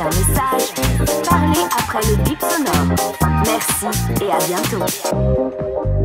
un message, parlez après le bip sonore. Merci et à bientôt.